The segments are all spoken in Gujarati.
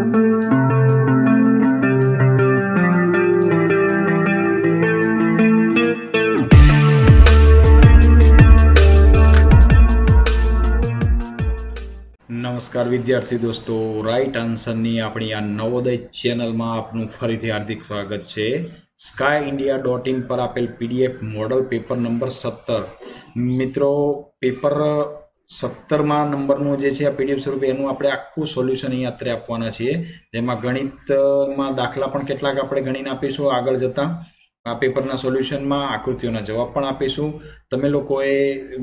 નમસ્કાર વિદ્યાર્થી દોસ્તો રાઈટ આન્સરની આપણી આ નવોદય ચેનલમાં આપનું ફરીથી હાર્દિક સ્વાગત છે. સ્કાય ઇન્ડિયા ડોટ ઇન પર આપેલ પીડીએફ મોડલ પેપર નંબર સત્તર. મિત્રો પેપર સત્તરમાં નંબરનું જે છે આ પીડીએફ સ્વરૂપે એનું આપણે આખું સોલ્યુશન અહીંયા અત્યારે આપવાના છીએ. જેમાં ગણિતમાં દાખલા પણ કેટલાક આપણે ગણીને આપીશું, આગળ જતાં આ પેપરના સોલ્યુશનમાં આકૃતિઓના જવાબ પણ આપીશું. તમે લોકોએ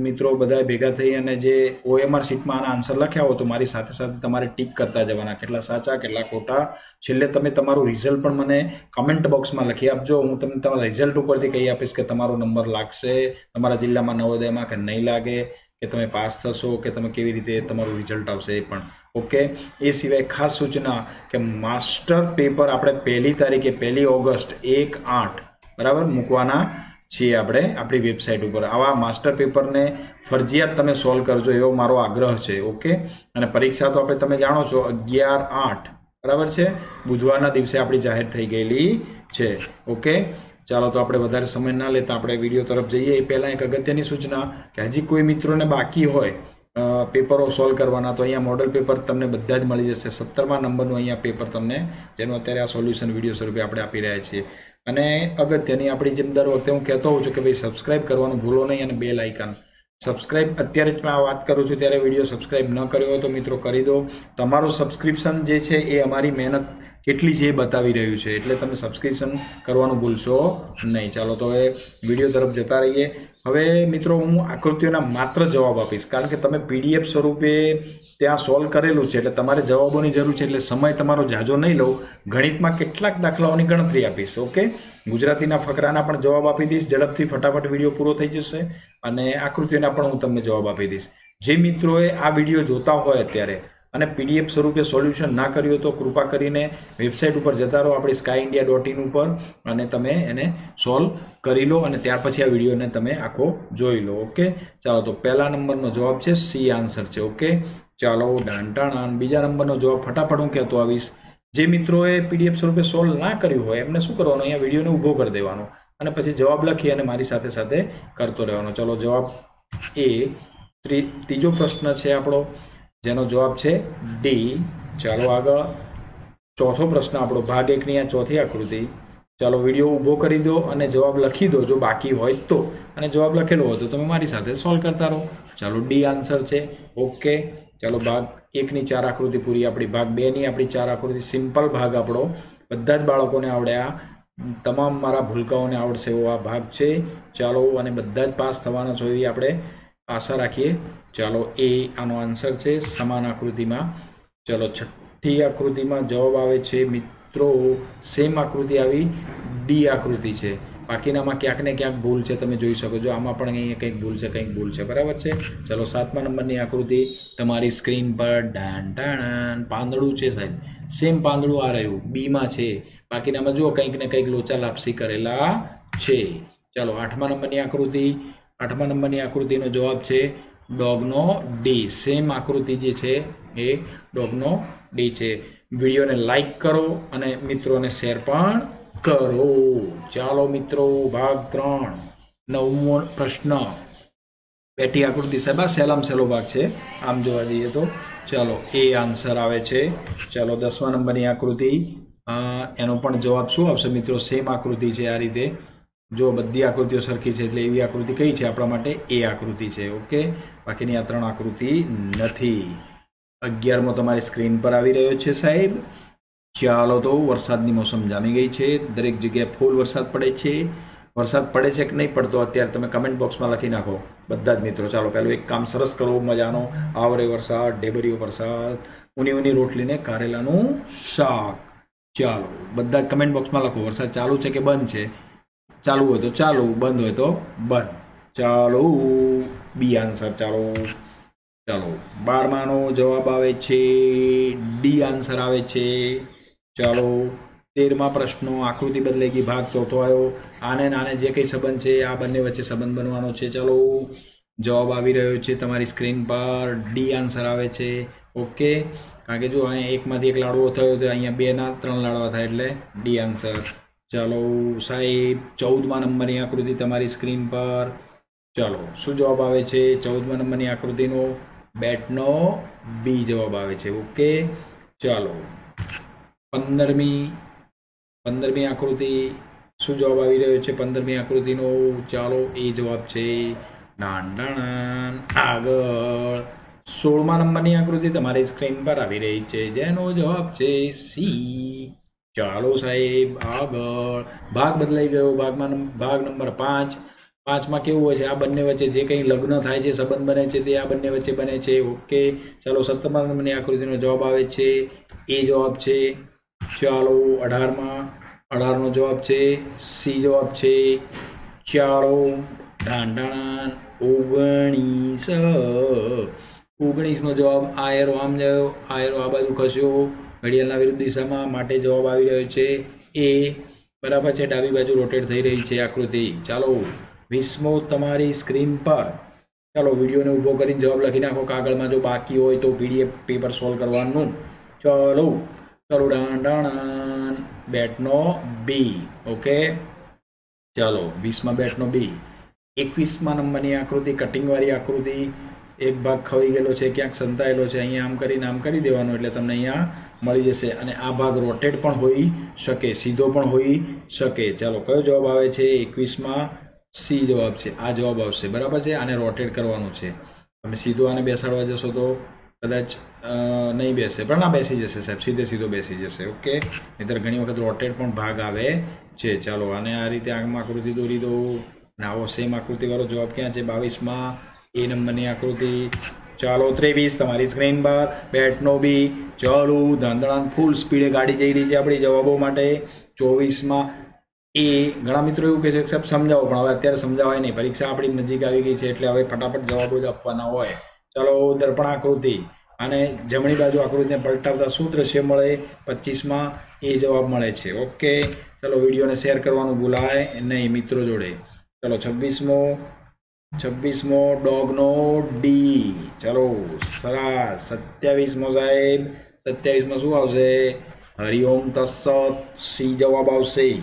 મિત્રો બધા ભેગા થઈ અને જે ઓએમઆર શીટમાં આના આન્સર લખ્યા હોય તો મારી સાથે સાથે તમારે ટીક કરતા જવાના. કેટલા સાચા, કેટલા ખોટા. છેલ્લે તમે તમારું રિઝલ્ટ પણ મને કમેન્ટ બોક્સમાં લખી આપજો. હું તમને તમારા રિઝલ્ટ ઉપરથી કહી આપીશ કે તમારો નંબર લાગશે, તમારા જિલ્લામાં નવોદયમાં કે નહીં લાગે. કે તમે પાસ થશો કે તમે કેવી રીતે તમારું રિઝલ્ટ આવશે એ પણ. ઓકે એ સિવાય ખાસ સૂચના કે માસ્ટર પેપર આપણે પહેલી તારીખે, પહેલી ઓગસ્ટ એક આઠ, બરાબર? મૂકવાના છીએ આપણે આપણી વેબસાઇટ ઉપર. આવા માસ્ટર પેપરને ફરજિયાત તમે સોલ્વ કરજો એવો મારો આગ્રહ છે. ઓકે અને પરીક્ષા તો આપણે તમે જાણો છો, અગિયાર આઠ, બરાબર છે? બુધવારના દિવસે આપણી જાહેર થઈ ગયેલી છે. ઓકે ચાલો તો આપણે વધારે સમય ના લેતા આપણે વીડિયો તરફ જઈએ. એ પહેલાં એક અગત્યની સૂચના કે હજી કોઈ મિત્રોને બાકી હોય પેપરો સોલ્વ કરવાના, તો અહીંયા મોડલ પેપર તમને બધા જ મળી જશે. સત્તરમા નંબરનું અહીંયા પેપર તમને, જેનું અત્યારે આ સોલ્યુશન વીડિયો સ્વરૂપે આપણે આપી રહ્યા છીએ. અને અગત્યની આપણી જેમ દર વખતે હું કહેતો હોઉં છું કે ભાઈ સબસ્ક્રાઇબ કરવાનું ભૂલો નહીં અને બે લાઇકન સબસ્ક્રાઇબ અત્યારે જ આ વાત કરું છું, ત્યારે વીડિયો સબસ્ક્રાઇબ ન કર્યો હોય તો મિત્રો કરી દો. તમારું સબસ્ક્રિપ્શન જે છે એ અમારી મહેનત કેટલી છે એ બતાવી રહ્યું છે. એટલે તમે સબસ્ક્રિપ્શન કરવાનું ભૂલશો નહીં. ચાલો તો હવે વીડિયો તરફ જતા રહીએ. હવે મિત્રો હું આકૃતિઓના માત્ર જવાબ આપીશ. કારણ કે તમે પીડીએફ સ્વરૂપે ત્યાં સોલ્વ કરેલું છે, એટલે તમારે જવાબોની જરૂર છે, એટલે સમય તમારો જાજો નહીં લઉં. ગણિતમાં કેટલાક દાખલાઓની ગણતરી આપીશ, ઓકે? ગુજરાતીના ફકરાના પણ જવાબ આપી દઈશ. ઝડપથી ફટાફટ વીડિયો પૂરો થઈ જશે. અને આકૃતિઓના પણ હું તમને જવાબ આપી દઈશ. જે મિત્રોએ આ વીડિયો જોતા હોય અત્યારે અને પીડીએફ સ્વરૂપે સોલ્યુશન ના કર્યું તો કૃપા કરીને વેબસાઇટ ઉપર જતા રહો આપણી સ્કાય ઇન્ડિયા ડોટ ઇન ઉપર અને તમે એને સોલ્વ કરી લો અને ત્યાર પછી આ વિડીયોને તમે આખો જોઈ લો. ઓકે? ચાલો, તો પહેલા નંબરનો જવાબ છે સી આન્સર છે. ઓકે? ચાલો ડાંટાણા બીજા નંબરનો જવાબ ફટાફટ હું કહેતો આવીશ. જે મિત્રોએ પીડીએફ સ્વરૂપે સોલ્વ ના કર્યું હોય એમને શું કરવાનું? અહીંયા વિડીયોને ઊભો કરી દેવાનો. અને પછી જવાબ લખી અને મારી સાથે સાથે કરતો રહેવાનો. ચલો, જવાબ એ. ત્રીજો પ્રશ્ન છે આપણો, જેનો જવાબ છે ડી ચાલો આગળ. ચોથો પ્રશ્ન આપણો, ભાગ એકની આ ચોથી આકૃતિ. ચાલો, વીડિયો ઊભો કરી દો અને જવાબ લખી દો જો બાકી હોય તો. અને જવાબ લખેલો હોય તો તમે મારી સાથે સોલ્વ કરતા રહો. ચાલો ડી આન્સર છે. ઓકે ચાલો, ભાગ એકની ચાર આકૃતિ પૂરી. આપણી ભાગ બેની આપણી ચાર આકૃતિ. સિમ્પલ ભાગ આપણો. બધા જ બાળકોને આવડે આ તમામ મારા ભૂલકાઓને આવડશે એવો આ ભાગ છે. ચાલો અને બધા જ પાસ થવાના છો એવી આપણે આશા રાખીએ. ચાલો એ આનો આન્સર છે, સમાન આકૃતિમાં. ચાલો છઠ્ઠી આકૃતિમાં જવાબ આવે છે, મિત્રો સેમ આકૃતિ આવી ડી આકૃતિ છે. બાકીનામાં ક્યાંક ને ક્યાંક ભૂલ છે, તમે જોઈ શકો છો. આમાં પણ અહીંયા કંઈક ભૂલ છે, કંઈક ભૂલ છે. બરાબર છે? ચલો સાતમા નંબરની આકૃતિ. તમારી સ્ક્રીન પર ડાન ડાણ પાંદડું છે સાહેબ. સેમ પાંદડું આ રહ્યું. બીમાં છે. બાકીનામાં જુઓ, કંઈક ને કંઈક લોચા લાપસી કરેલા છે. ચાલો, આઠમા નંબરની આકૃતિ, આઠમા નંબરની આકૃતિનો જવાબ છે ડોગનો ડી. સેમ આકૃતિ જે છે એ ડોગનો ડી છે. વિડીયોને લાઈક કરો અને મિત્રોને શેર પણ કરો. ચાલો મિત્રો, ભાગ ત્રણ, નવમો પ્રશ્ન. પેટી આકૃતિ સાહેબ, આ સહેલામ સહેલો ભાગ છે. આમ જોવા જઈએ તો ચાલો, એ આન્સર આવે છે. ચાલો, દસમા નંબરની આકૃતિ. એનો પણ જવાબ શું આવશે મિત્રો? સેમ આકૃતિ છે આ રીતે. જો બધી આકૃતિઓ સરખી છે એટલે એવી આકૃતિ કઈ છે? આપણા માટે એ આકૃતિ છે ઓકે બાકીની આ ત્રણ આકૃતિ નથી. અગિયારમો તમારી સ્ક્રીન પર આવી રહ્યો છે સાહેબ. ચાલો તો વરસાદની મોસમ જામી ગઈ છે. દરેક જગ્યાએ ફૂલ વરસાદ પડે છે. વરસાદ પડે છે કે નહીં? પડતો અત્યારે તમે કમેન્ટ બોક્સમાં લખી નાખો. બધા જ મિત્રો, ચાલો પહેલું એક કામ સરસ કરો, મજાનો. આવરે વરસાદ ડેબરીઓ વરસાદ ઉની ઉની રોટલીને કારેલાનું શાક. ચાલો, બધા જ કમેન્ટ બોક્સમાં લખો, વરસાદ ચાલુ છે કે બંધ છે? ચાલુ હોય તો ચાલુ, બંધ હોય તો બંધ. ચાલો, બી આન્સર ચાલો. ચાલો, બારમાનો જવાબ આવે છે ડી આન્સર આવે છે. ચાલો, તેરમા પ્રશ્નો, આકૃતિ બદલે ગઈ, ભાગ ચોથો આવ્યો. આને નાને જે કંઈ સંબંધ છે, આ બંને વચ્ચે સંબંધ બનવાનો છે. ચાલો, જવાબ આવી રહ્યો છે તમારી સ્ક્રીન પર. ડી આન્સર આવે છે. ઓકે કારણ કે જો અહીંયા એકમાંથી એક લાડવો થયો તો અહીંયા બે ના ત્રણ લાડવા થાય એટલે ડી આન્સર ચાલો, સાહેબ, ચૌદમા નંબરની આકૃતિ તમારી સ્ક્રીન પર. ચાલો, શું જવાબ આવે છે? ચૌદમા નંબરની આકૃતિનો બેટનો બી જવાબ આવે છે. ઓકે ચાલો, પંદરમી પંદરમી આકૃતિ શું જવાબ આવી રહ્યો છે? પંદરમી આકૃતિનો ચાલો, એ જવાબ છે નાંડાણાન આગળ. સોળમા નંબરની આકૃતિ તમારી સ્ક્રીન પર આવી રહી છે. જેનો જવાબ છે સી ચાલો સાહેબ આગળ ભાગ બદલાઈ ગયો. ભાગમાં ભાગ નંબર પાંચ. પાંચમાં કેવું હોય છે? આ બંને વચ્ચે જે કંઈ લગ્ન થાય છે, સંબંધ બને છે, તે આ બંને વચ્ચે બને છે. ઓકે ચાલો સત્તરમા નંબરની આકૃતિનો જવાબ આવે છે. એ જવાબ છે, ચાલો, અઢારમાં. અઢારનો જવાબ છે સી જવાબ છે, ચાલો ઢાંડાણાન ઓગણીસ. ઓગણીસનો જવાબ, આયરો આમ ગયો આયરો આ બાજુ ખસ્યો. ઘડિયાળના વિરુદ્ધ દિશામાં માટે જવાબ આવી રહ્યો છે એ બરાબર છે, ડાબી બાજુ રોટેટ થઈ રહી છે આકૃતિ. ચાલો, વીસમો તમારી સ્ક્રીન પર. ચાલો, વિડીયોને ઊભો કરીને જવાબ લખી નાખો. કાગળમાં જો બાકી હોય તો પીડીએફ પેપર સોલ્વ કરવાનું. ચલો, ચાલો, ડાણ બેટનો બી ઓકે? ચાલો, વીસમાં બેટનો બી એકવીસમાં નંબરની આકૃતિ, કટિંગવાળી આકૃતિ. એક ભાગ ખવાઈ ગયેલો છે, ક્યાંક સંતાયેલો છે, અહીંયા આમ કરીને આમ કરી દેવાનો એટલે તમને અહીંયા મળી જશે અને આ ભાગ રોટેટ પણ હોઈ શકે, સીધો પણ હોઈ શકે. ચાલો, કયો જવાબ આવે છે? એકવીસમાં સી જવાબ છે. આ જવાબ આવશે. બરાબર છે? આને રોટેટ કરવાનું છે. તમે સીધો આને બેસાડવા જશો તો કદાચ નહીં બેસે. પણ ના, બેસી જશે સાહેબ. સીધે સીધો બેસી જશે. ઓકે? નહીતર ઘણી વખત રોટેટ પણ ભાગ આવે છે. ચાલો, આને આ રીતે આગમાં આકૃતિ દોરી દો અને આવો સેમ આકૃતિવાળો જવાબ ક્યાં છે? બાવીસમાં એ નંબરની આકૃતિ. ચાલો ત્રેવીસ, તમારી સ્ક્રીન પર બેટનો બી. ચાલુ ધાંધળાન ફૂલ સ્પીડે ગાડી જઈ રહી છે આપણી જવાબો માટે. ચોવીસમાં એ. ઘણા મિત્રો એવું કહે છે કે સાહેબ, સમજાવો, પણ હવે અત્યારે સમજાવાય નહીં. પરીક્ષા આપણી નજીક આવી ગઈ છે એટલે હવે ફટાફટ જવાબો જ આપવાના હોય. ચાલો, દર્પણ આકૃતિ. અને જમણી બાજુ આકૃતિને પલટાવતા શું દ્રશ્ય મળે. પચીસમાં એ જવાબ મળે છે. ઓકે. ચાલો, વિડીયોને શેર કરવાનું ભૂલાય નહીં મિત્રો જોડે. ચાલો, છવ્વીસમો. છવ્વીસમો ડોગનો ડી ચલો, સરસ. સત્યાવીસમો સાહેબ. સત્યાવીસમાં શું આવશે? હરિઓમ તત્સત સી જવાબ આવશે.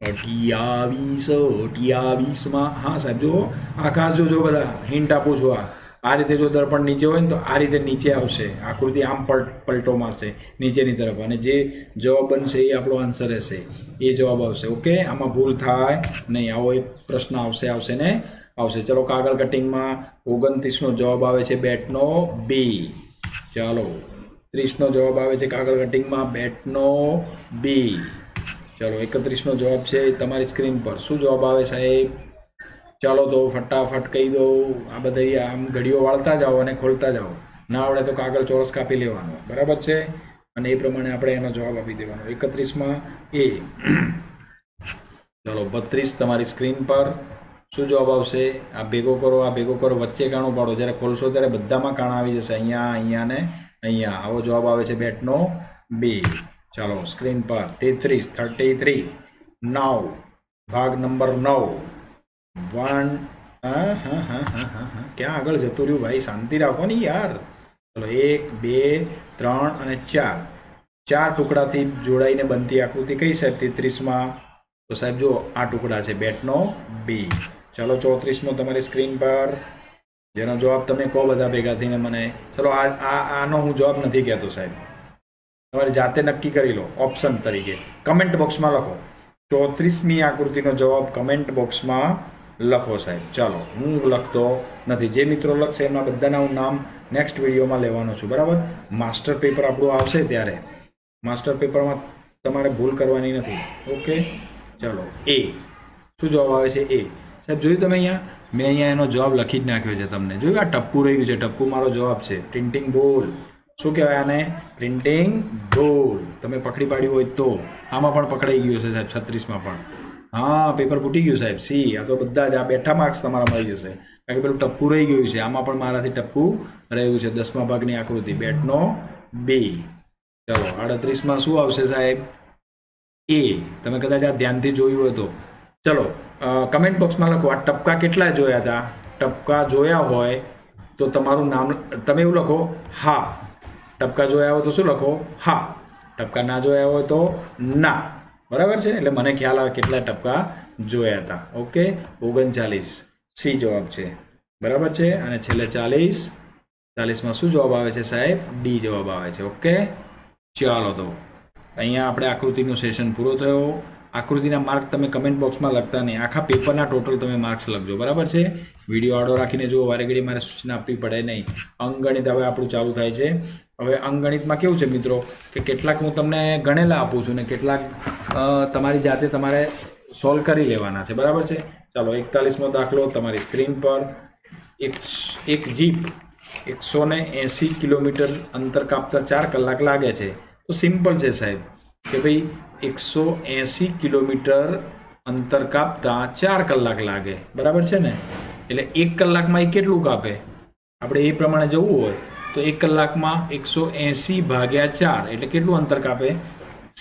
અઠ્યાવીસ, અઠ્યાવીસમાં. હા, સાહેબ જો આકાશ જોજો બધા. હિન્ટ આપું છું આ. આ રીતે જો દર્પણ નીચે હોય ને તો આ રીતે નીચે આવશે. આકૃતિ આમ પલટો મારશે નીચેની તરફ. અને જે જવાબ બનશે એ આપણો આન્સર રહેશે. એ જવાબ આવશે. ઓકે? આમાં ભૂલ થાય નહીં. આવો એક પ્રશ્ન આવશે આવશે ને. આવશે. ચલો, કાગળ કટિંગમાં ઓગણત્રીસનો જવાબ આવે છે બેટનો બી. ચાલો, ત્રીસનો જવાબ આવે છે કાગળ કટિંગમાં બેટનો બી. ચાલો, એકત્રીસનો જવાબ છે તમારી સ્ક્રીન પર. શું જવાબ આવે સાહેબ? ચાલો તો ફટાફટ કહી દો. આ બધી આમ ઘડીઓ વાળતા જાઓ અને ખોલતા જાઓ. ના આવડે તો કાગળ ચોરસ કાપી લેવાનો. બરાબર છે? અને એ પ્રમાણે આપણે એનો જવાબ આપી દેવાનો. એકત્રીસમાં એ. ચાલો, બત્રીસ તમારી સ્ક્રીન પર. શું જવાબ આવશે? આ ભેગો કરો, આ ભેગો કરો, વચ્ચે કાણું પાડો. જ્યારે ખોલશો ત્યારે બધામાં કાણા આવી જશે. અહીંયા અહીંયા ને અહીંયા. આવો જવાબ આવે છે બેટનો બે. ચાલો, સ્ક્રીન પર તેત્રીસ, થર્ટી થ્રી, નવ. ભાગ નંબર નવ. વન. હા હા હા હા હા ક્યાં આગળ જતું રહ્યું ભાઈ? શાંતિ રાખો ને યાર. ચલો, એક, બે, ત્રણ અને ચાર. ચાર ટુકડાથી જોડાઈને બનતી આકૃતિ કઈ સાહેબ? તેત્રીસમાં. તો સાહેબ જો આ ટુકડા છે બેટનો બી. ચલો ચોત્રીસમો તમારી સ્ક્રીન પર. જેનો જવાબ તમે કહો બધા ભેગા થઈને મને. ચલો, આ આનો હું જવાબ નથી કહેતો સાહેબ. તમારે જાતે નક્કી કરી લો ઓપ્શન તરીકે. કમેન્ટ બોક્સમાં લખો. ચોત્રીસમી આકૃતિનો જવાબ કમેન્ટ બોક્સમાં લખો સાહેબ. ચાલો, હું લખતો નથી. જે મિત્રો લખશે એમના બધાના હું નામ નેક્સ્ટ વિડીયોમાં લેવાનો છું. બરાબર? માસ્ટર પેપર આપણું આવશે ત્યારે. માસ્ટર પેપરમાં તમારે ભૂલ કરવાની નથી. ઓકે ચાલો એ શું જવાબ આવે છે? એ સાહેબ, જોયું તમે અહીંયા? મેં અહીંયા એનો જવાબ લખી જ નાખ્યો છે તમને. જોયું આ ટપ્પુ રહ્યું છે? ટપ્પુ મારો જવાબ છે. પ્રિન્ટિંગ બોલ શું કહેવાય આને? પ્રિન્ટિંગ બોલ તમે પકડી પાડ્યું હોય તો. આમાં પણ પકડાઈ ગયું છે સાહેબ, છત્રીસમાં પણ. હા પેપર ફૂટી ગયું સાહેબ. સી, આ તો બધા જ આ બેઠા માર્ક્સ તમારા મળી જશે. કારણ કે પેલું ટપ્પુ રહી ગયું છે. આમાં પણ મારાથી ટપ્પુ રહ્યું છે. દસમા ભાગની આકૃતિ. બેટનો બી ચલો, આડત્રીસમાં શું આવશે સાહેબ? એ તમે કદાચ આ ધ્યાનથી જોયું હોય તો. ચલો કમેન્ટ બોક્સમાં લખો, આ ટપકા કેટલા જોયા હતા? ટપકા જોયા હોય તો તમારું નામ, તમે એવું લખો, હા. ટપકા જોયા હોય તો શું લખો? હા. ટપકા ના જોયા હોય તો ના. બરાબર છે? એટલે મને ખ્યાલ આવે કેટલા ટપકા જોયા હતા. ઓકે? ઓગણચાલીસ. સી જવાબ છે. બરાબર છે? અને છેલ્લે ચાલીસ. ચાલીસમાં શું જવાબ આવે છે સાહેબ? ડી જવાબ આવે છે. ઓકે? ચાલો તો. અહીંયા આપણે આકૃતિનું સેશન પૂરો થયો. આકૃતિના માર્ક તમે કમેન્ટ બોક્સમાં લખતા નહીં. આખા પેપરના ટોટલ તમે માર્ક્સ લખજો. બરાબર છે? વીડિયો આડો રાખીને જુઓ. વારે ઘડી મારે સૂચના આપવી પડે નહીં. અંગણિત હવે આપણું ચાલુ થાય છે. હવે અંગણિતમાં કેવું છે મિત્રો? કે કેટલાક હું તમને ગણેલા આપું છું ને કેટલાક તમારી જાતે તમારે સોલ્વ કરી લેવાના છે. બરાબર છે? ચાલો, એકતાલીસમો દાખલો તમારી સ્ક્રીન પર. એક એક જીપ એકસો ને એંસી કિલોમીટર અંતર કાપતા ચાર કલાક લાગે છે. તો સિમ્પલ છે સાહેબ. કે ભાઈ એકસો એંસી કિલોમીટર અંતર કાપતા ચાર કલાક લાગે બરાબર છે ને એટલે એક કલાકમાં એ કેટલું કાપે? આપણે એ પ્રમાણે જવું હોય તો એક કલાકમાં એકસો એંસી ભાગ્યા ચાર એટલે કેટલું અંતર કાપે?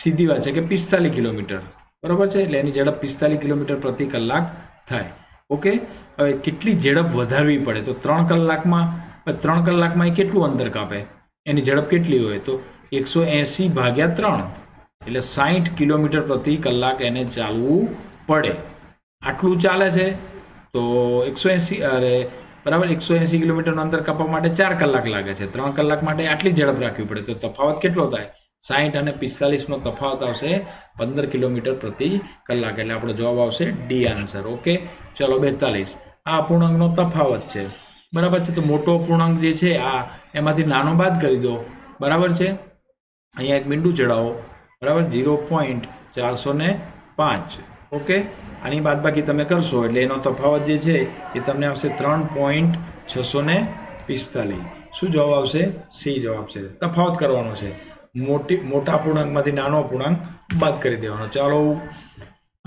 સીધી વાત છે કે પિસ્તાલીસ કિલોમીટર. બરાબર છે? એટલે એની ઝડપ પિસ્તાલીસ કિલોમીટર પ્રતિ કલાક થાય. ઓકે? હવે કેટલી ઝડપ વધારવી પડે? તો ત્રણ કલાકમાં ત્રણ કલાકમાં એ કેટલું અંતર કાપે? એની ઝડપ કેટલી હોય? તો એકસો એંસી ભાગ્યા ત્રણ. એટલે સાહીઠ કિલોમીટર પ્રતિ કલાક એને ચાલવું પડે. આટલું ચાલે છે તો એકસો એંસી, અરે, બરાબર, એકસો એંસી કિલોમીટરનું અંતર કાપવા માટે ચાર કલાક લાગે છે. ત્રણ કલાક માટે આટલી ઝડપ રાખવી પડે. તો તફાવત કેટલો થાય? સાહીઠ અને પિસ્તાલીસનો તફાવત આવશે પંદર કિલોમીટર પ્રતિ કલાક. એટલે આપણો જવાબ આવશે ડી આન્સર ઓકે ચલો, બેતાલીસ. આ અપૂર્ણાંકનો તફાવત છે. બરાબર છે? તો મોટો અપૂર્ણાંક જે છે, આ એમાંથી નાનો બાદ કરી દો. બરાબર છે? અહીંયા એક બિંદુ ચડાવો બરાબર? ઝીરો પોઈન્ટ ચારસો ને પાંચ. ઓકે? આની બાદ બાકી તમે કરશો એટલે એનો તફાવત જે છે એ તમને આવશે ત્રણ પોઈન્ટ છસો ને પિસ્તાલીસ. શું જવાબ આવશે? સી જવાબ છે. તફાવત કરવાનો છે. મોટી, મોટા પૂર્ણાંકમાંથી નાનો પૂર્ણાંક બાદ કરી દેવાનો. ચાલો,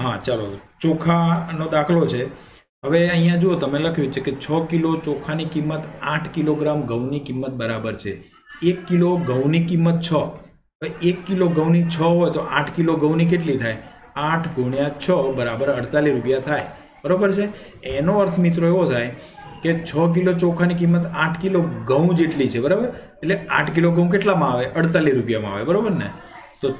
હા, ચાલો. ચોખાનો દાખલો છે. હવે અહીંયા જુઓ, તમે લખ્યું છે કે છ કિલો ચોખાની કિંમત આઠ કિલોગ્રામ ઘઉંની કિંમત બરાબર છે. એક કિલો ઘઉંની કિંમત છ. એક કિલો ઘઉંની છ હોય તો આઠ કિલો ઘઉંની કેટલી થાય? આઠ ગુણ્યા છ બરાબર અડતાલીસ રૂપિયા થાય. બરોબર છે? એનો અર્થ મિત્રો એવો થાય કે છ કિલો ચોખાની કિંમત આઠ કિલો ઘઉં જેટલી છે, બરાબર? એટલે આઠ કિલો ઘઉં કેટલામાં આવે? અડતાલીસ રૂપિયામાં આવે, બરાબર ને? તો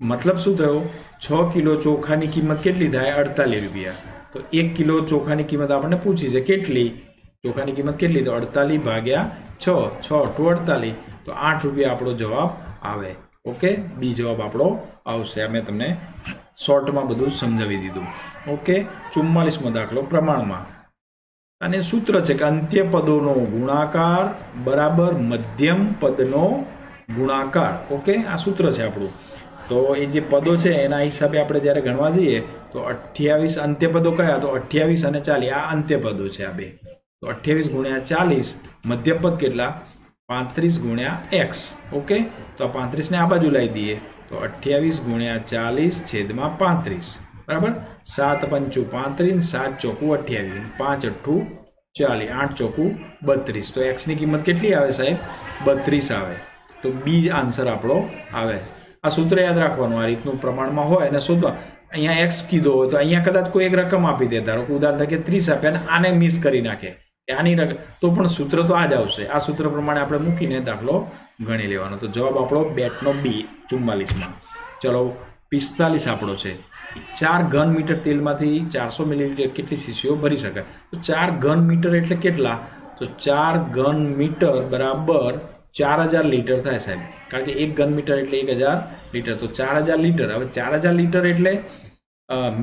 મતલબ શું થયો? છ કિલો ચોખાની કિંમત કેટલી થાય? અડતાલીસ રૂપિયા. તો એક કિલો ચોખાની કિંમત આપણને પૂછી છે, કેટલી? ચોખાની કિંમત કેટલી? તો અડતાલીસ ભાગ્યા છ છ ટુ અડતાલીસ. તો આઠ રૂપિયા આપણો જવાબ આવે. ઓકે? બી જવાબ આપણો આવશે. મેં તમને શોર્ટમાં બધું સમજાવી દીધું. ઓકે? ચુમ્માલીસમો દાખલો પ્રમાણમાં. અને સૂત્ર છે કે અંત્ય પદોનો ગુણાકાર બરાબર મધ્યમ પદનો ગુણાકાર. ઓકે? આ સૂત્ર છે આપણું. તો એ જે પદો છે, એના હિસાબે આપણે જ્યારે ગણવા જઈએ, તો અઠ્યાવીસ અંત્યપદો કયા? તો અઠ્યાવીસ અને ચાલીસ. આ અંત્યપદો છે આ બે. તો અઠ્યાવીસ ગુણ્યા ચાલીસ મધ્યપદ કેટલા? પાંત્રીસ ગુણ્યા એક્સ, ઓકે? તો આ પાંત્રીસને આ બાજુ લાવી દઈએ. તો અઠ્યાવીસ ગુણ્યા ચાલીસ છેદમાં પાંત્રીસ. બરાબર? સાત પંચું પાંત્રીસ સાત ચોખ્ખું અઠ્યાવીસ. પાંચ અઠ્ઠું ચાલીસ. આઠ ચોખ્ખું બત્રીસ. તો એક્સની કિંમત કેટલી આવે સાહેબ? બત્રીસ આવે. તો બી આન્સર આપણો આવે. આ સૂત્ર યાદ રાખવાનું, આ રીતનું પ્રમાણમાં હોય અને શોધવા. અહીંયા એક્સ કીધો હોય તો અહીંયા કદાચ કોઈ એક રકમ આપી દે. ધારો કે ઉદાહરણ તરીકે ત્રીસ આપે અને આને મિસ કરી નાખે. આની રકમ તો પણ સૂત્ર તો આ જ આવશે. આ સૂત્ર પ્રમાણે આપણે મૂકીને દાખલો ગણી લેવાનો. તો જવાબ આપણો બેટનો બી ચુમ્માલીસમાં. ચલો, પિસ્તાલીસ આપણો છે. ચાર ઘન મીટર તેલમાંથી ચારસો મિલીલીટર કેટલી શીશીઓ ભરી શકાય? તો ચાર ઘન મીટર એટલે કેટલા? તો ચાર ઘન મીટર બરાબર ચાર હજાર લીટર થાય સાહેબ. કારણ કે એક ઘન મીટર એટલે એક હજાર લીટર. તો ચાર હજાર લીટર. હવે ચાર હજાર લીટર એટલે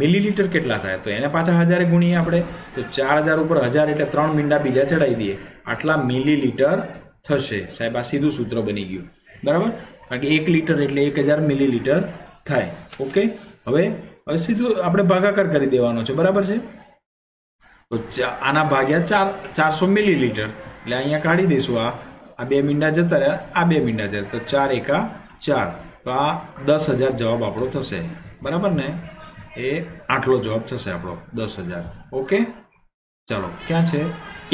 મિલીલીટર કેટલા થાય? તો એને પાછા હજારે ગુણીએ આપણે. તો ચાર હજાર ઉપર હજાર એટલે ત્રણ મીંડા બીજા ચડાવી દઈએ. આટલા મિલીલીટર થશે. સાહેબ, આ સીધું સૂત્ર બની ગયું. બરાબર? કારણ કે એક લીટર એટલે એક હજાર મિલીલીટર થાય. ઓકે? હવે હવે સીધું આપણે ભાગાકાર કરી દેવાનો છે. બરાબર છે? તો આના ભાગ્યા ચાર, ચારસો મિલીલીટર એટલે અહીંયા કાઢી દઈશું આ. આ બે મીંડા જતા રહ્યા. આ બે મીંડા જતા તો ચાર એકા ચાર. તો આ દસ હજાર જવાબ આપણો થશે. બરાબર ને? એ આટલો જવાબ થશે આપણો, દસ હજાર. ઓકે ચાલો, ક્યાં છે?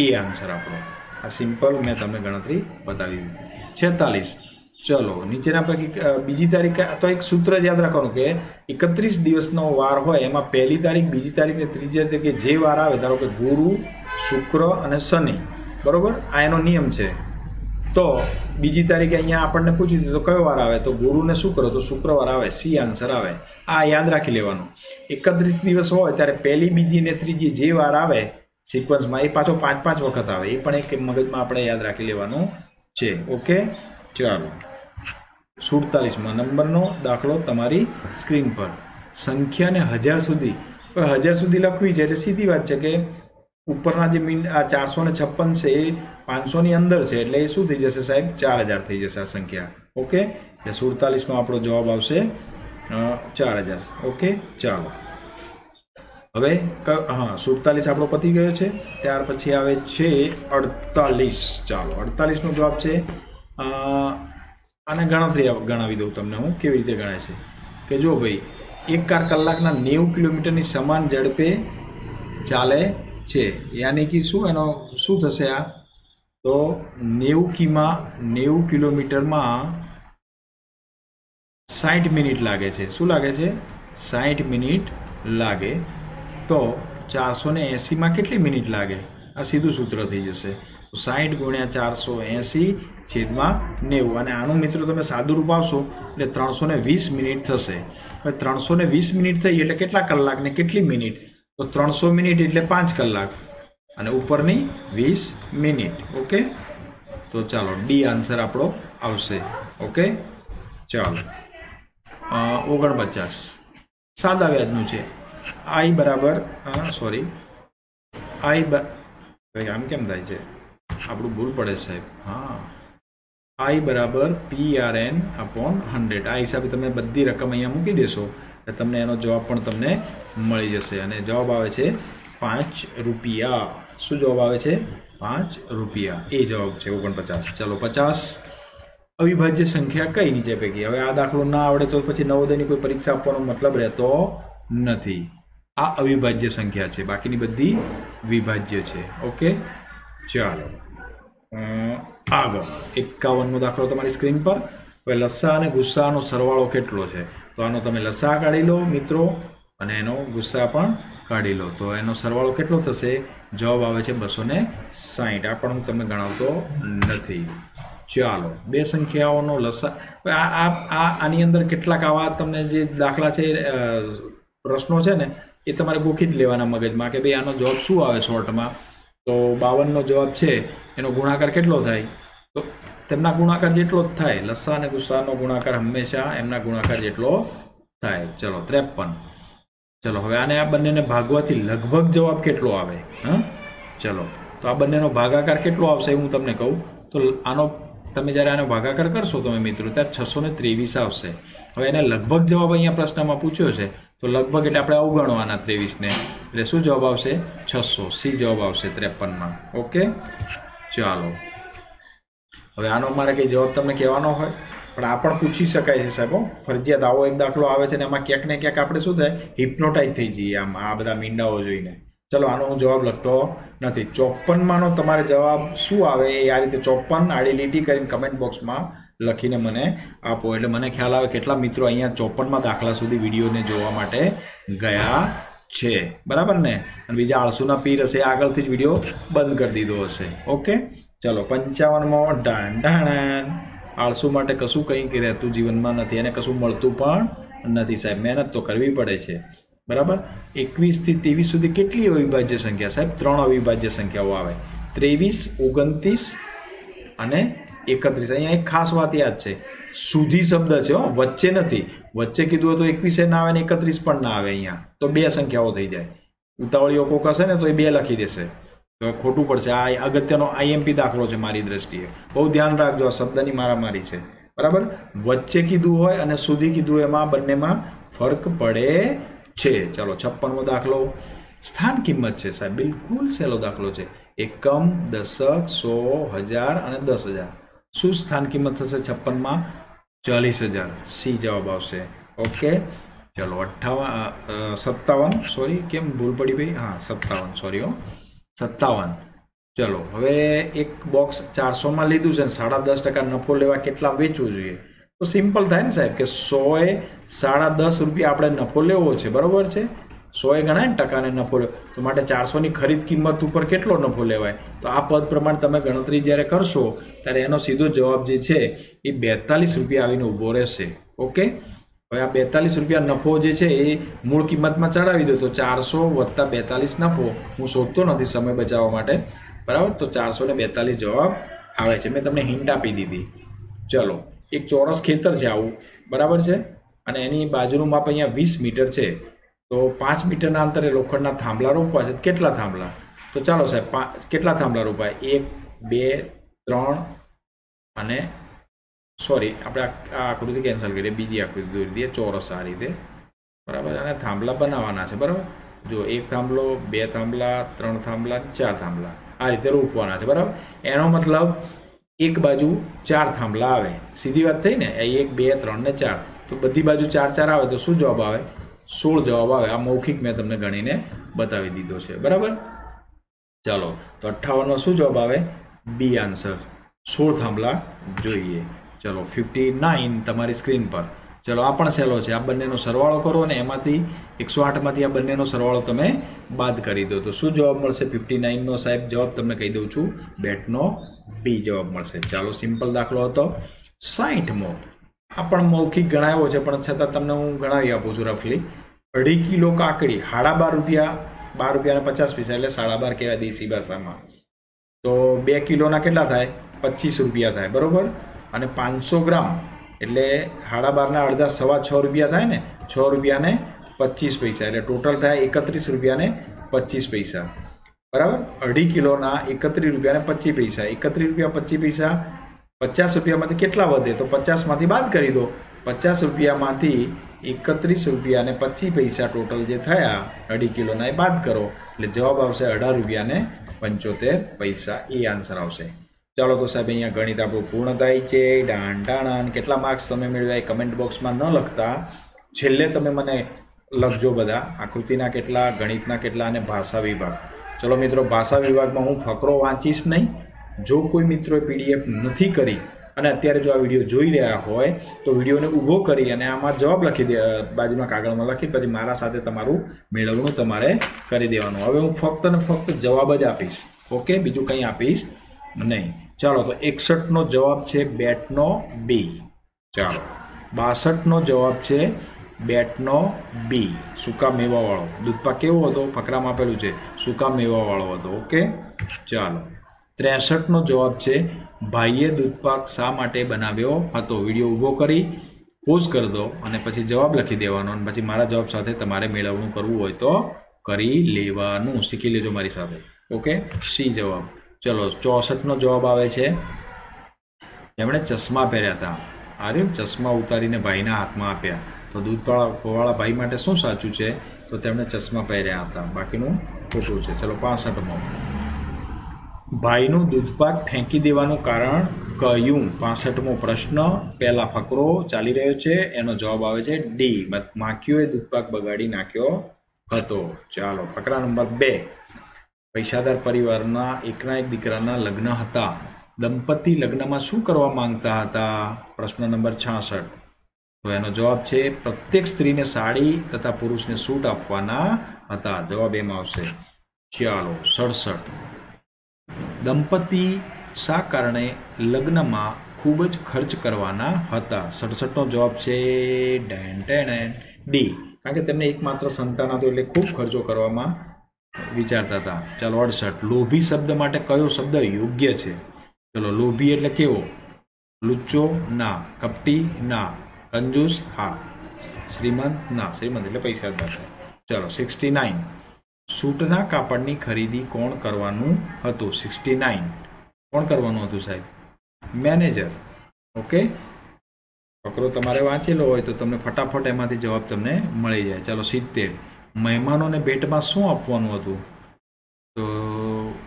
એ આન્સર આપણો. આ સિમ્પલ મેં તમને ગણતરી બતાવી દીધી. છેતાલીસ. ચલો, નીચેના પૈકી બીજી તારીખ તો એક સૂત્ર યાદ રાખવાનું કે એકત્રીસ દિવસનો વાર હોય, એમાં પહેલી તારીખ, બીજી તારીખ ને ત્રીજી તારીખે જે વાર આવે, ધારો કે ગુરુ, શુક્ર અને શનિ. બરોબર? આ એનો નિયમ છે. તો બીજી તારીખે અહીંયા આપણને પૂછી દીધું તો કયો વાર આવે? તો ગુરુને શું કરો? તો શુક્રવાર આવે, સી આન્સર આવે. આ યાદ રાખી લેવાનું. એકત્રીસ દિવસ હોય ત્યારે પહેલી, બીજી ને ત્રીજી જે વાર આવે સિક્વન્સમાં એ પાછો પાંચ પાંચ વખત આવે. એ પણ એક મગજમાં આપણે યાદ રાખી લેવાનું છે. ઓકે? ચાલો. સુડતાલીસમાં નંબરનો દાખલો તમારી સ્ક્રીન પર. સંખ્યાને હજાર સુધી. હજાર સુધી લખવી છે એટલે સીધી વાત છે કે ઉપરના જે મીન આ ચારસો ને છપ્પન છે એ પાંચસોની અંદર છે, એટલે એ શું થઈ જશે સાહેબ? ચાર હજાર થઈ જશે આ સંખ્યા. ઓકે? એટલે સુડતાલીસનો આપણો જવાબ આવશે ચાર હજાર. ઓકે? ચાલો. હવે હા, સુડતાલીસ આપણો પતી ગયો છે, ત્યાર પછી આવે છે અડતાલીસ. ચાલો, અડતાલીસનો જવાબ છે આને ગણતરી ગણાવી દઉં તમને હું, કેવી રીતે ગણાય છે? કે જો ભાઈ એક કાર કલાકના નેવું કિલોમીટરની સમાન ઝડપે ચાલે છે. યાની કે શું? એનો, શું થશે આ? તો નેવું કિમાં, નેવું કિલોમીટરમાં સાઠ મિનિટ લાગે છે. શું લાગે છે? સાઠ મિનિટ લાગે. તો ચારસો ને એંસીમાં કેટલી મિનિટ લાગે? આ સીધું સૂત્ર થઈ જશે. તો સાઠ ગુણ્યા ચારસો એંસી છેદમાં નેવું. અને આનું મિત્રો તમે સાદું રૂપ આવશો, એટલે ત્રણસો ને વીસ મિનિટ થશે. હવે ત્રણસો ને વીસ મિનિટ થઈ એટલે કેટલા કલાક ને કેટલી મિનિટ? તો ત્રણસો મિનિટ એટલે પાંચ કલાક. અને ઉપરની વીસ મિનિટ, ઓકે? તો ચાલો, ડી આન્સર આપણો આવશે, ઓકે? ચાલો. ઓગણપચાસ. સાદા વ્યાજનું છે. આઈ બરાબર સોરી આઈ આમ કેમ થાય છે? આપણું ભૂલ પડે સાહેબ. હા. આઈ બરાબર P R N upon hundred. આ હિસાબે તમે બધી રકમ અહીંયા મૂકી દેશો, એટલે તમને એનો જવાબ પણ તમને મળી જશે. અને જવાબ આવે છે પાંચ રૂપિયા. શું જવાબ આવે છે? પાંચ રૂપિયા. એ જવાબ છે ઓગણપચાસ. ચલો, પચાસ. અવિભાજ્ય સંખ્યા કઈ નીચે પૈકી હવે આ દાખલો ના આવડે તો પછી નવોદયની કોઈ પરીક્ષા આપવાનો મતલબ રહેતો નથી. આ અવિભાજ્ય સંખ્યા છે. બાકીની બધી વિભાજ્ય છે. ઓકે? ચાલો. આગળ. એકાવનનો દાખલો તમારી સ્ક્રીન પર. હવે લસ્સા અને ગુસ્સાનો સરવાળો કેટલો છે? તો આનો તમે લસ્સા કાઢી લો, મિત્રો. અને એનો ગુસ્સા પણ કાઢી લો. તો એનો સરવાળો કેટલો થશે? જવાબ આવે છે બસો ને સાહીઠ આ પણ હું તમને ગણાવતો નથી. ચાલો, બે સંખ્યાઓનો લસા આ આ આની અંદર કેટલાક આવા તમને જે દાખલા છે પ્રશ્નો છે ને, એ તમારે ગોખી જ લેવાના મગજમાં કે ભાઈ આનો જવાબ શું આવે શોર્ટમાં? તો બાવનનો જવાબ છે, એનો ગુણાકાર કેટલો થાય? તો તેમના ગુણાકાર જેટલો જ થાય. લસ્સા અને ગુસ્સાનો ગુણાકાર હંમેશા એમના ગુણાકાર જેટલો થાય. ચલો, ત્રેપન. ચલો, હવે આને આ બંનેને ભાગવાથી લગભગ જવાબ કેટલો આવે? હા? ચલો, તો આ બંનેનો ભાગાકાર કેટલો આવશે હું તમને કહું. તો આનો, તમે જ્યારે આનો ભાગાકાર કરશો તમે મિત્રો ત્યારે છસો ને ત્રેવીસ આવશે. હવે એને લગભગ જવાબ અહીંયા પ્રશ્નમાં પૂછ્યો છે, તો લગભગ એટલે આપણે અવગણવાના ત્રેવીસને. એટલે શું જવાબ આવશે? છસો. સી જવાબ આવશે ત્રેપનમાં. ઓકે? ચાલો. હવે આનો મારે કંઈ જવાબ તમને કહેવાનો હોય? પણ આ પણ પૂછી શકાય છે સાહેબ ફરજિયાત આવો એક દાખલો આવે છે ને એમાં ક્યાંક ને ક્યાંક આપણે શું થાય હિપ્નોટાઇઝ થઈ જઈએ આમ, આ બધા મીંડાઓ જોઈને. ચલો, આનો હું જવાબ લખતો નથી. ચોપનમાંનો તમારે જવાબ શું આવે એ આ રીતે ચોપન આડી લીટી કરીને કમેન્ટ બોક્સમાં લખીને મને આપો. એટલે મને ખ્યાલ આવે કેટલા મિત્રો અહીંયા ચોપનમાં દાખલા સુધી વિડીયોને જોવા માટે ગયા છે. બરાબર ને? અને બીજા આળસુના પીર હશે આગળથી જ વીડિયો બંધ કરી દીધો હશે. ઓકે? ચલો, પંચાવનમાં ઢાણ ઢાણ આળસુ માટે કશું કંઈ રહેતું જીવનમાં નથી અને કશું મળતું પણ નથી સાહેબ. મહેનત તો કરવી પડે છે. બરાબર? એકવીસથી ત્રેવીસ સુધી કેટલી અવિભાજ્ય સંખ્યા? સાહેબ, ત્રણ અવિભાજ્ય સંખ્યાઓ આવે. ત્રેવીસ, ઓગણત્રીસ અને એકત્રીસ. અહીંયા એક ખાસ વાત યાદ છે. સુધી શબ્દ છે, હો. વચ્ચે નથી. વચ્ચે કીધું હોય તો એકવીસે ના આવે ને એકત્રીસ પણ ના આવે અહીંયા. તો બે સંખ્યાઓ થઈ જાય. ઉતાવળીઓ કોક હશે ને તો એ બે લખી દેશે. ખોટું પડશે. આ અગત્યનો આઈએમપી દાખલો છે મારી દ્રષ્ટિએ. બહુ ધ્યાન રાખજો, આ શબ્દની મારામારી છે. બરાબર? વચ્ચે કીધું હોય અને સુધી કીધું એમાં બંનેમાં ફરક પડે છે. ચાલો, છપ્પનમો દાખલો. સ્થાન કિંમત છે સાહેબ, બિલકુલ સહેલો દાખલો છે. એકમ, દશક, સો, હજાર અને દસ હજાર. શું સ્થાન કિંમત થશે છપ્પનમાં? ચાલીસ હજાર. સી જવાબ આવશે. ઓકે. ચલો અઠ્ઠાવન સત્તાવન. સોરી, કેમ ભૂલ પડી ભાઈ? હા, સત્તાવન. સોરી હો. સત્તાવન. ચલો, હવે એક બોક્સ ચારસોમાં લીધું છે સાડા દસ ટકા નફો લેવા કેટલા વેચવું જોઈએ? તો સિમ્પલ થાય ને સાહેબ કે સોએ સાડા દસ રૂપિયા આપણે નફો લેવો છે, બરોબર છે? સોએ ગણાય ને ટકાને નફો લેવો તો માટે ચારસોની ખરીદ કિંમત ઉપર કેટલો નફો લેવાય? તો આ પદ પ્રમાણે તમે ગણતરી જ્યારે કરશો, ત્યારે એનો સીધો જવાબ જે છે એ બેતાલીસ રૂપિયા આવીને ઊભો રહેશે. ઓકે? હવે આ બેતાલીસ રૂપિયા નફો જે છે એ મૂળ કિંમતમાં ચડાવી દો તો ચારસો વત્તા બેતાલીસ નફો હું શોધતો નથી સમય બચાવવા માટે. બરાબર? તો ચારસો ને બેતાલીસ જવાબ આવે છે. મેં તમને હિન્ટ આપી દીધી. ચલો, એક ચોરસ ખેતર છે આવું. બરાબર છે? અને એની બાજુનું માપ અહીંયા વીસ મીટર છે. તો પાંચ મીટરના અંતરે લોખંડના થાંભલા રોપવા છે. કેટલા થાંભલા? તો ચાલો સાહેબ કેટલા થાંભલા રોપાય? એક, બે, ત્રણ અને સોરી આપણે આ આકૃતિ કેન્સલ કરીએ બીજી આકૃતિ દોરી દઈએ, ચોરસ આ રીતે. બરાબર? અને થાંભલા બનાવવાના છે, બરાબર? જો એક થાંભલો, બે થાંભલા, ત્રણ થાંભલા, ચાર થાંભલા, આ રીતે રોપવાના છે, બરાબર? એનો મતલબ એક બાજુ ચાર થાંભલા આવે. સીધી વાત થઈ ને? એક, બે, ત્રણ ને ચાર. તો બધી બાજુ ચાર ચાર આવે, તો શું જવાબ આવે? સોળ જવાબ આવે. આ મૌખિક મેં તમને ગણીને બતાવી દીધો છે, બરાબર? ચાલો, તો અઠ્ઠાવનમાં શું જવાબ આવે? B answer. સોળ થાંભલા જોઈએ. ચલો ફિફ્ટી નાઇન તમારી સ્ક્રીન પર. ચલો, આ પણ સહેલો છે. આ બંનેનો સરવાળો કરો અને એમાંથી એકસો આઠમાંથી આ બંનેનો સરવાળો તમે બાદ કરી દો. તો શું જવાબ મળશે? ફિફ્ટી નાઇનનો સાહેબ જવાબ તમને કહી દઉં છું. બેટનો બી જવાબ મળશે. ચાલો સિમ્પલ દાખલો હતો. સાઠમો. આ પણ મૌખિક ગણાયો છે, પણ છતાં તમને હું ગણાવી આપું છું રફલી અઢી કિલો કાકડી સાડા બાર રૂપિયા બાર રૂપિયાના પચાસ પૈસા, એટલે સાડા બાર કહેવાય દેશી ભાષામાં. તો બે કિલોના કેટલા થાય? પચીસ રૂપિયા થાય, બરોબર? અને પાંચસો ગ્રામ, એટલે સાડા બારના અડધા સવા છ રૂપિયા થાય ને, છ રૂપિયાને પચીસ પૈસા, એટલે ટોટલ થાય એકત્રીસ રૂપિયાને પચીસ પૈસા. બરાબર? અઢી કિલોના એકત્રીસ રૂપિયાને પચીસ પૈસા. એકત્રીસ રૂપિયા પચીસ પૈસા, પચાસ રૂપિયામાંથી કેટલા વધે? તો પચાસમાંથી બાદ કરી દો. પચાસ રૂપિયામાંથી એકત્રીસ રૂપિયા અને પચીસ પૈસા ટોટલ જે થયા, અઢી કિલોના એ બાદ કરો. એટલે જવાબ આવશે અઢાર રૂપિયાને પંચોતેર પૈસા. એ આન્સર આવશે. ચાલો તો સાહેબ અહીંયા ગણિત આપણું પૂર્ણ થાય છે. ડાણ ડાણ કેટલા માર્ક્સ તમે મેળવ્યા એ કમેન્ટ બોક્સમાં ન લખતા. છેલ્લે તમે મને લખજો બધા. આકૃતિના કેટલા, ગણિતના કેટલા અને ભાષા વિભાગ. ચલો મિત્રો, ભાષા વિભાગમાં હું ફકરો વાંચીશ નહીં. જો કોઈ મિત્રોએ પીડીએફ નથી કરી અને અત્યારે જો આ વીડિયો જોઈ રહ્યા હોય, તો વિડીયોને ઊભો કરી અને આમાં જવાબ લખી દે બાજુના કાગળમાં લખી પછી મારા સાથે તમારું મેળવણું તમારે કરી દેવાનું. હવે હું ફક્ત ને ફક્ત જવાબ જ આપીશ. ઓકે? બીજું કંઈ આપીશ નહીં. ચાલો, તો એકસઠનો જવાબ છે બેટનો બી ચાલો, બાસઠનો જવાબ છે બેટનો બી સૂકા મેવાવાળો દૂધપાક કેવો હતો? ફકરામાં આપેલું છે. સૂકા મેવાવાળો હતો? ઓકે? ચાલો, ત્રેસઠનો જવાબ છે ભાઈએ દૂધપાક શા માટે બનાવ્યો હતો? વીડિયો ઊભો કરી, પોઝ કરી દો અને પછી જવાબ લખી દેવાનો અને પછી મારા જવાબ સાથે તમારે મેળવણું કરવું હોય તો કરી લેવાનું. શીખી લેજો મારી સાથે. ઓકે? સી જવાબ. ચલો, ચોસઠનો જવાબ આવે છે. એમણે ચશ્મા પહેર્યા હતા. અરે ચશ્મા ઉતારીને ભાઈના હાથમાં આપ્યા. તો દૂધવાળા વાળા ભાઈ માટે શું સાચું છે? તો તેમણે ચશ્મા પહેર્યા હતા. બાકીનું ખોટું છે. ચલો, પાસઠમો. ભાઈનું દૂધપાક ફેંકી દેવાનું કારણ કયું પાસઠમો પ્રશ્ન. પહેલા ફકરો ચાલી રહ્યો છે. એનો જવાબ આવે છે ડી. માખીઓએ દૂધપાક બગાડી નાખ્યો હતો. ચાલો, ફકરા નંબર બે. પૈસાદાર પરિવારના એકના એક દીકરાના લગ્ન હતા. દંપતી લગ્નમાં શું કરવા માંગતા હતા? પ્રશ્ન નંબર છાસઠ. તો એનો જવાબ છે, પ્રત્યેક સ્ત્રીને સાડી તથા પુરુષને સૂટ આપવાના હતા. જવાબ એમાં આવશે, ચાલો, સડસઠ. દંપતી શા કારણે લગ્નમાં ખૂબ જ ખર્ચ કરવાના હતા? સડસઠનો જવાબ છે, ડેન ટેન ડી. કારણ કે તેમને એકમાત્ર સંતાન હતું એટલે ખૂબ ખર્ચો કરવામાં વિચારતા હતા. ચાલો, અડસઠ. લોભી શબ્દ માટે કયો શબ્દ યોગ્ય છે? ચલો, લોભી એટલે કેવો? લુચ્ચો? ના. કપટી? ના. કંજૂસ? હા. શ્રીમંત? ના. શ્રીમંત એટલે પૈસા ચાલો સિક્સટી નાઇન સૂટના કાપડની ખરીદી કોણ કરવાનું હતું? સિક્સટી નાઇન કોણ કરવાનું હતું, સાહેબ? મેનેજર. ઓકે. ફકરો તમારે વાંચેલો હોય તો તમને ફટાફટ એમાંથી જવાબ તમને મળી જાય. ચાલો, સિત્તેર. મહેમાનોને ભેટમાં શું આપવાનું હતું? તો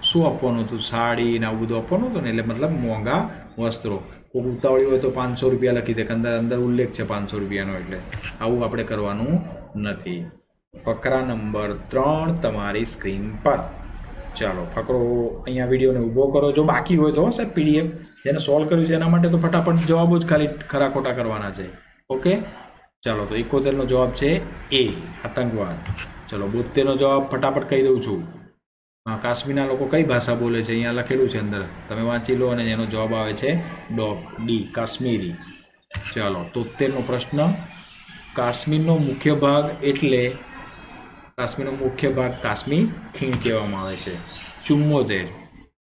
શું આપવાનું હતું? સાડી ને આવું બધું આપવાનું હતું ને? એટલે મતલબ મોંઘા વસ્ત્રો. કોઈ ઉતાવળી હોય તો પાંચસો રૂપિયા લખી દે અંદર અંદર ઉલ્લેખ છે પાંચસો રૂપિયાનો એટલે. આવું આપણે કરવાનું નથી. ફકરા નંબર ત્રણ તમારી સ્ક્રીન પર. ચાલો, ફકરો અહીંયા વિડીયોને ઊભો કરો. જો બાકી હોય તો સાહેબ પીડીએફ. જેને સોલ્વ કર્યું છે એના માટે તો ફટાફટ જવાબો જ ખાલી ખરા ખોટા કરવાના છે. ઓકે? ચાલો, તો એકોતેરનો જવાબ છે એ, આતંકવાદ. ચલો, બોતેરનો જવાબ ફટાફટ કહી દઉં છું. હા, કાશ્મીરના લોકો કઈ ભાષા બોલે છે? અહીંયા લખેલું છે અંદર. તમે વાંચી લો અને એનો જવાબ આવે છે ડોગ ડી, કાશ્મીરી. ચાલો તોતેરનો પ્રશ્ન. કાશ્મીરનો મુખ્ય ભાગ એટલે કાશ્મીરનો મુખ્ય ભાગ કાશ્મીર ખીણ કહેવામાં આવે છે. ચુમ્મોતેર.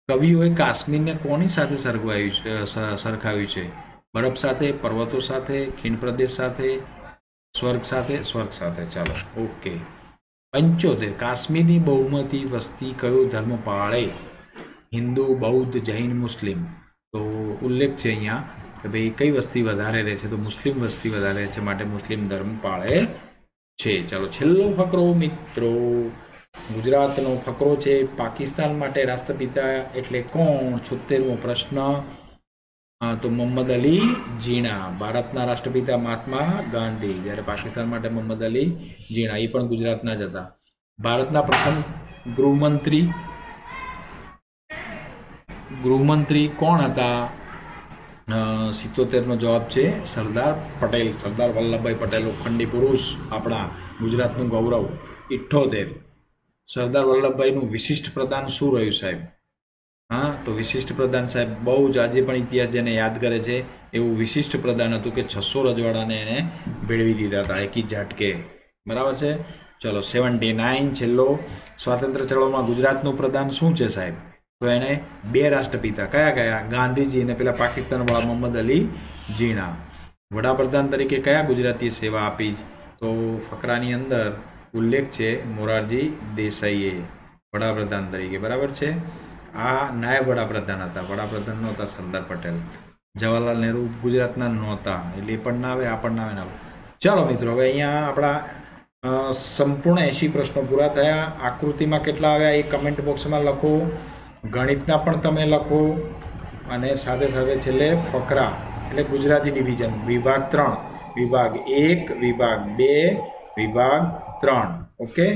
કવિઓએ કાશ્મીરને કોની સાથે સરખાવ્યું સરખાવ્યું છે? બરફ સાથે, પર્વતો સાથે, ખીણ પ્રદેશ સાથે સ્વર્ગ સાથે સ્વર્ગ સાથે, ચાલો. ઓકે પંચોતેર. કાશ્મીરની બહુમતી વસ્તી કયો ધર્મ પાળે? હિન્દુ, બૌદ્ધ, જૈન, મુસ્લિમ. તો ઉલ્લેખ છે અહીંયા કે ભાઈ કઈ વસ્તી વધારે રહે છે? તો મુસ્લિમ વસ્તી વધારે રહે છે માટે મુસ્લિમ ધર્મ પાળે છે. ચાલો, છેલ્લો ફકરો મિત્રો. ગુજરાતનો ફકરો છે પાકિસ્તાન માટે રાષ્ટ્રપિતા એટલે કોણ? છોતેરમો પ્રશ્ન. તો મોહમ્મદ અલી જીણા, ભારતના રાષ્ટ્રપિતા મહાત્મા ગાંધી, જ્યારે પાકિસ્તાન માટે મોહમ્મદ અલી જીણા, એ પણ ગુજરાતના જ હતા. ભારતના પ્રથમ ગૃહમંત્રી ગૃહમંત્રી કોણ હતા? સિત્તોતેરનો જવાબ છે સરદાર પટેલ, સરદાર વલ્લભભાઈ પટેલ લોખંડી પુરુષ, આપણા ગુજરાતનું ગૌરવ, ઇઠ્ઠોતેર. સરદાર વલ્લભભાઈનું વિશિષ્ટ પ્રદાન શું રહ્યું સાહેબ? હા, તો વિશિષ્ટ પ્રધાન સાહેબ બહુ જ આજે પણ ઇતિહાસ જેને યાદ કરે છે, એવું વિશિષ્ટ પ્રધાન હતું કે છસો રજવાડાને એને ભેળવી દીધા હતા, એકી ઝાટકે. બરાબર છે? ચલો, સેવન્ટી નાઇન છેલ્લો સ્વાતંત્ર્ય ચળવળમાં ગુજરાતનું પ્રધાન શું છે સાહેબ? તો એને બે રાષ્ટ્રપિતા, કયા કયા? ગાંધીજી અને પેલા પાકિસ્તાન વાળા મોહમ્મદ અલી જીણા. વડાપ્રધાન તરીકે કયા ગુજરાતીએ સેવા આપી? તો ફકરાની અંદર ઉલ્લેખ છે મોરારજી દેસાઈએ, વડાપ્રધાન તરીકે. બરાબર છે? આ નાયબ વડાપ્રધાન હતા. વડાપ્રધાન નહોતા સરદાર પટેલ. જવાહરલાલ નહેરુ ગુજરાતના નહોતા. એટલે એ પણ ના આવે, આ પણ ના આવે ના આવે. ચાલો મિત્રો, હવે અહીંયા આપણા સંપૂર્ણ એંશી પ્રશ્નો પૂરા થયા. આકૃતિમાં કેટલા આવ્યા એ કમેન્ટ બોક્સમાં લખો. ગણિતના પણ તમે લખો. અને સાથે સાથે છેલ્લે ફકરા, એટલે ગુજરાતી ડિવિઝન વિભાગ ત્રણ. વિભાગ એક, વિભાગ બે, વિભાગ ત્રણ. ઓકે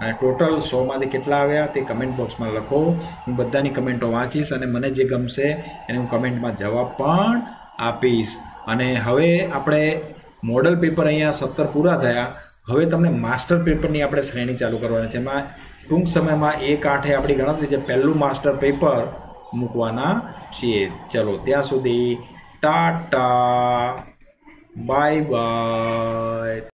અને ટોટલ સોમાંથી કેટલા આવ્યા તે કમેન્ટ બોક્સમાં લખો. હું બધાની કમેન્ટો વાંચીશ અને મને જે ગમશે એને હું કમેન્ટમાં જવાબ પણ આપીશ. અને હવે આપણે મોડલ પેપર અહીંયા સત્તર પૂરા થયા. હવે તમને માસ્ટર પેપરની આપણે શ્રેણી ચાલુ કરવાની છે. એમાં ટૂંક સમયમાં એક આઠે આપણી ગણતરી છે. પહેલું માસ્ટર પેપર મૂકવાના છીએ. ચલો, ત્યાં સુધી ટાટા. Bye bye